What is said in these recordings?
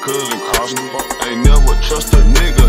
cousin me. Ain't never trust a nigga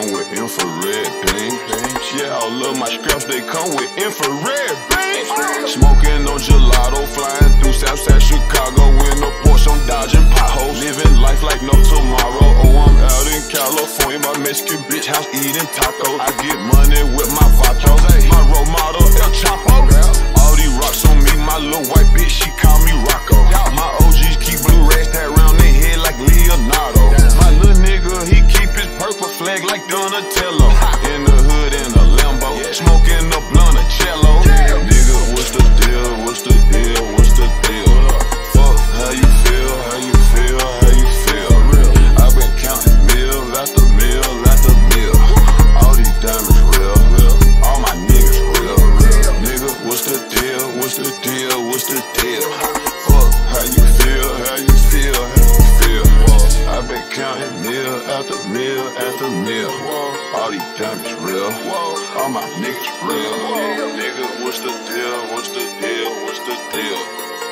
come with infrared beams. Yeah, I love my scraps they come with infrared beams. Donatello. In the hood in a Lambo, smoking a blunt of cello. Nigga, what's the deal? What's the deal? What's the deal? Fuck, how you feel? How you feel? How you feel? i been counting meal after meal after meal. All these diamonds real. All my niggas real. Nigga, what's the deal? What's the deal? What's the deal? Fuck, how you feel? How you feel? How you feel? i been counting meal after meal after meal. All these diamonds real. All my niggas real. Nigga, what's the deal? What's the deal? What's the deal?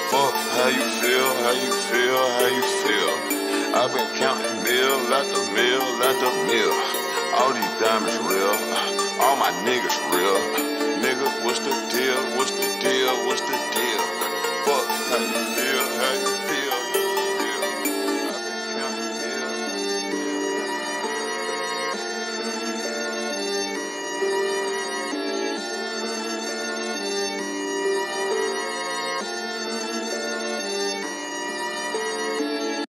Fuck, how you feel? How you feel? How you feel? i been counting meal after meal after meal.